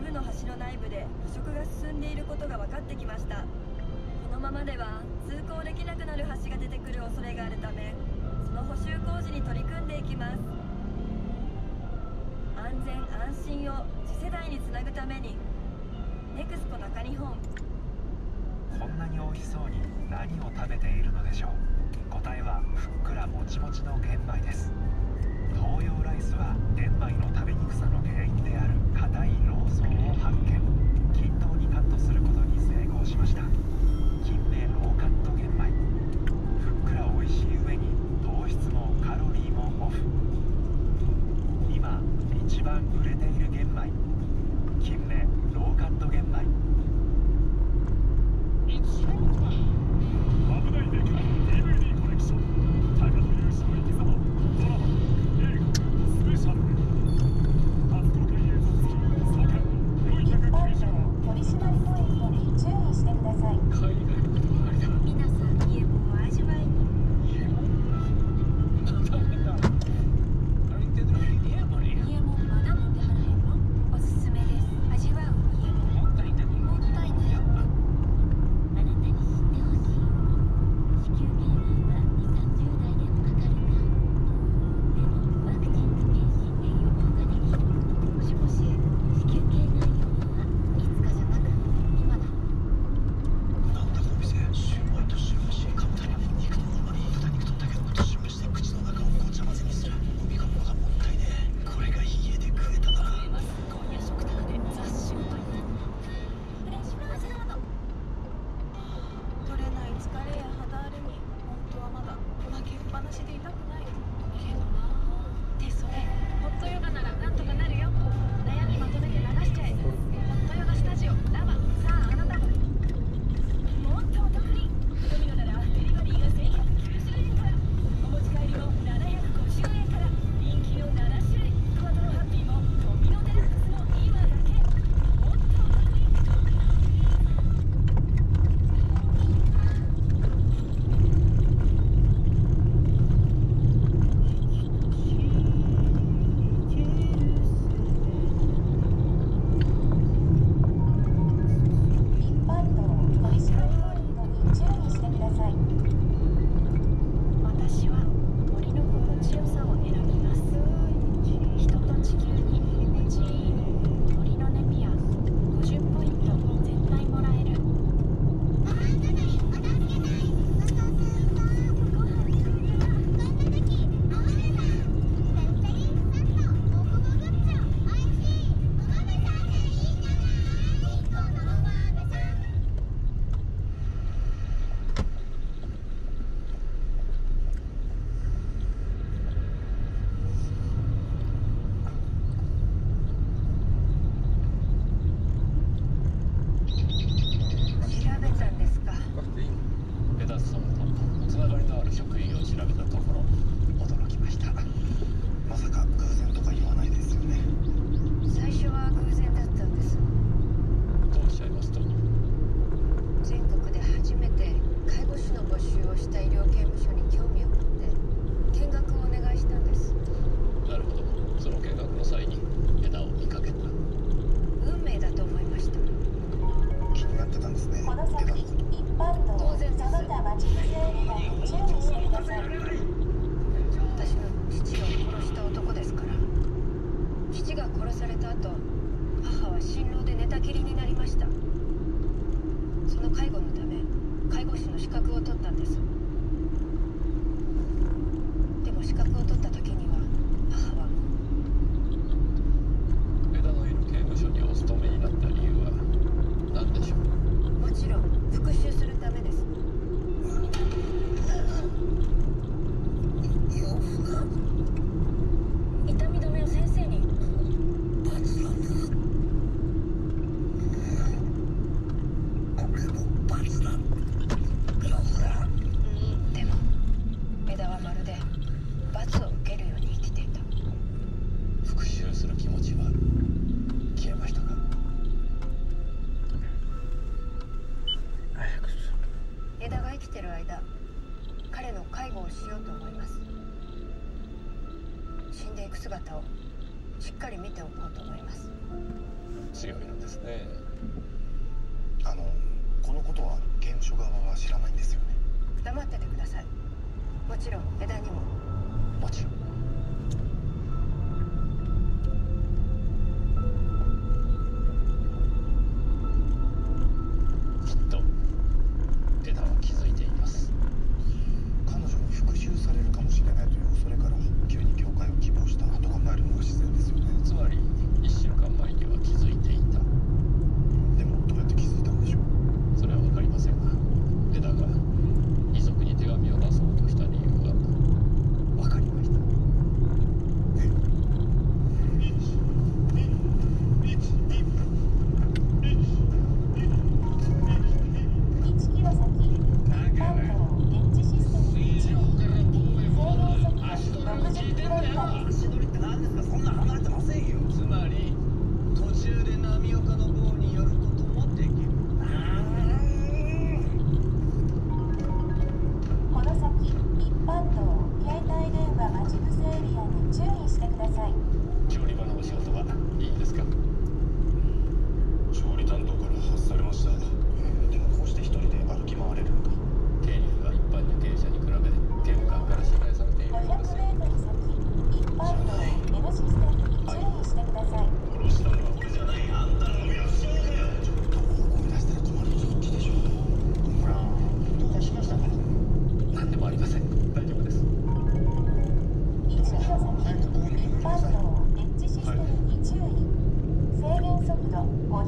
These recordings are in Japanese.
部の橋の内部で腐食が進んでいることが分かってきました。このままでは通行できなくなる橋が出てくる恐れがあるためその補修工事に取り組んでいきます。安全安心を次世代につなぐために NEXCO 中日本。こんなに美味しそうに何を食べているのでしょう。答えはふっくらもちもちの玄米です。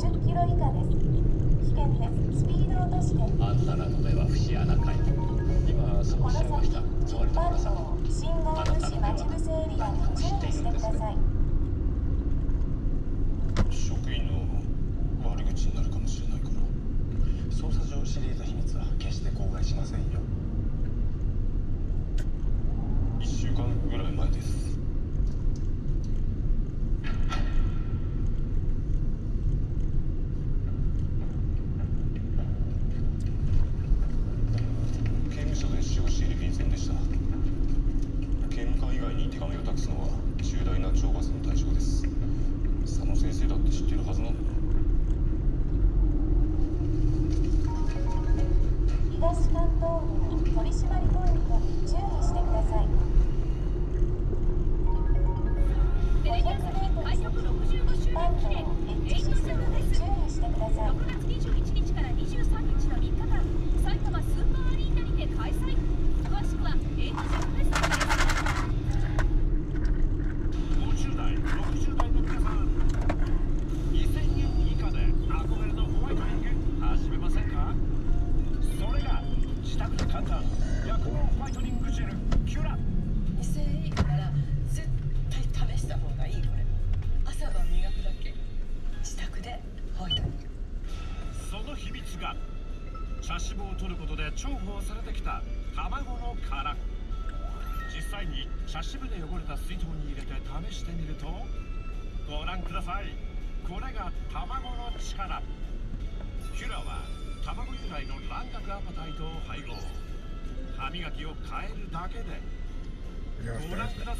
50キロ以下です危険です。スピード落として。あんたらの目は節穴かい今そうおっしゃいましたつまり田村さ信号無視待ち伏せエリアに注意してください職員の悪口になるかもしれないから。捜査上知り得た秘密は決して公開しませんよ。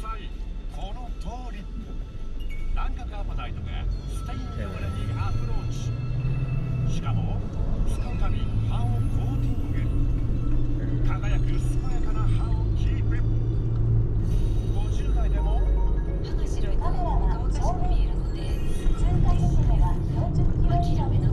さこの通りランアパタイトがステインレベルにアプローチしかも使うたび歯をコーティング輝く健やかな歯をキープ50代でも歯が白いカメラが白く見えるので前回のでは40キロ以上の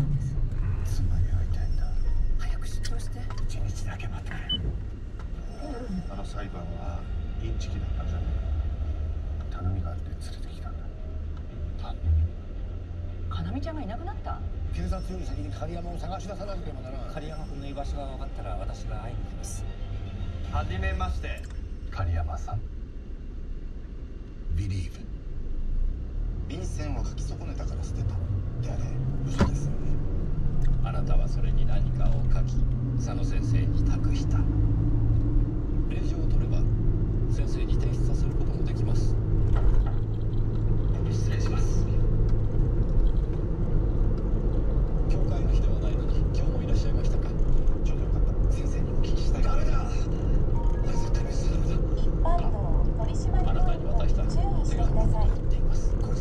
なんです。妻に会いたいんだ。早く出張して。一日だけ待ってくれ、うん、あの裁判はインチキだったじゃね。え頼みがあって連れてきたんだ。頼みかなみちゃんがいなくなった？警察より先に狩山を探し出さなければならない狩山君の居場所が分かったら私が会いに行きます。はじめまして。狩山さん。Believe. 便箋を書き損ねたから捨てた。ってあ嘘ですよね。あなたはそれに何かを書き佐野先生に託した。令状を取れば先生に提出させることもできます。失礼します。教会の日ではないのに今日もいらっしゃいましたか？ちょうどよかった先生にお聞きしたい。ダメだ俺絶対ミスするんだ。一般道取締りあなたに渡した。手紙が残っています。こ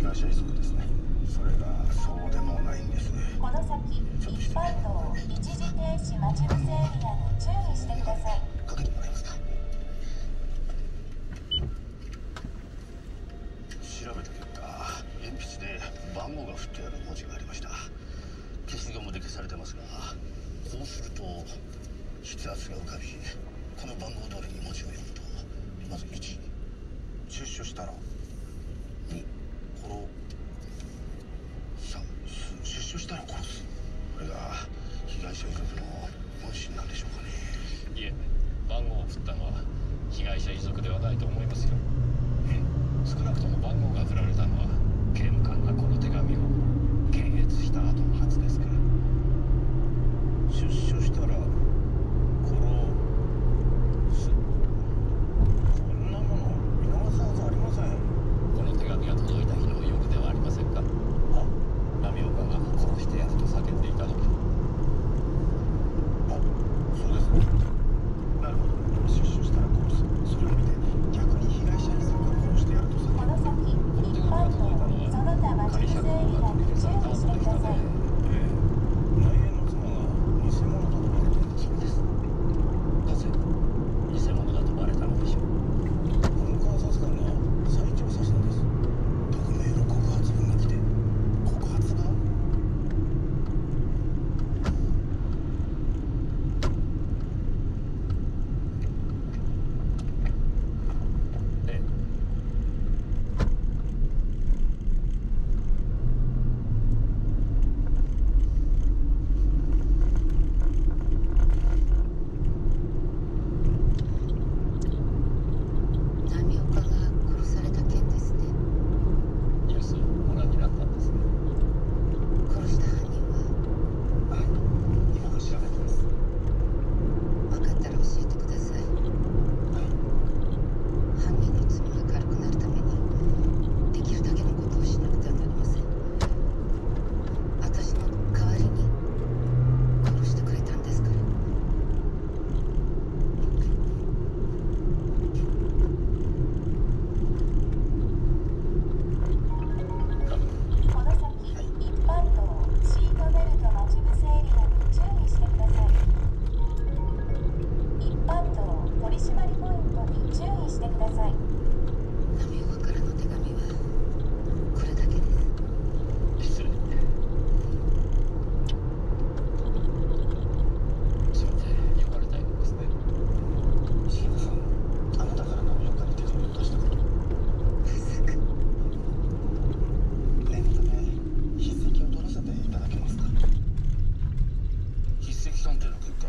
被害者遺族ですね。それがそうでもないんですね。この先一般道一時停止待ち伏せエリアに注意してください。かけてもらえますか？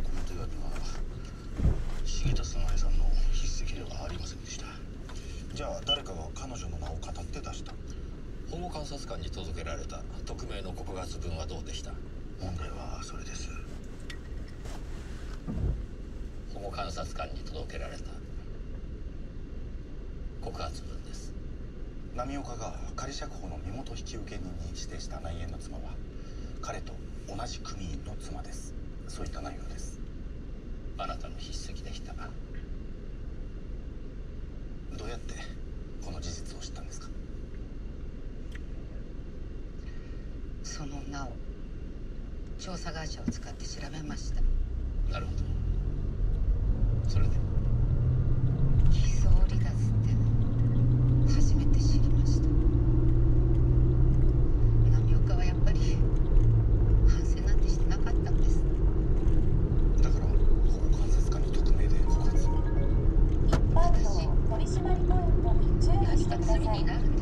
この手紙は重田早苗さんの筆跡ではありませんでした。じゃあ誰かが彼女の名を語って出した。保護観察官に届けられた匿名の告発文はどうでした？問題はそれです。保護観察官に届けられた告発文です。浪岡が仮釈放の身元引受人に指定した内縁の妻は彼と同じ組員の妻です。そういった内容です。あなたの筆跡でした。がどうやってこの事実を知ったんですか？その名を調査会社を使って調べました。なるほど。それで？罪になるんです